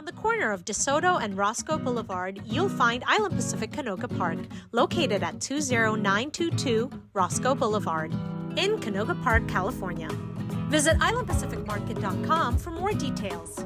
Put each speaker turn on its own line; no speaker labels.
On the corner of DeSoto and Roscoe Boulevard, you'll find Island Pacific Canoga Park, located at 20922 Roscoe Boulevard in Canoga Park, California. Visit islandpacificmarket.com for more details.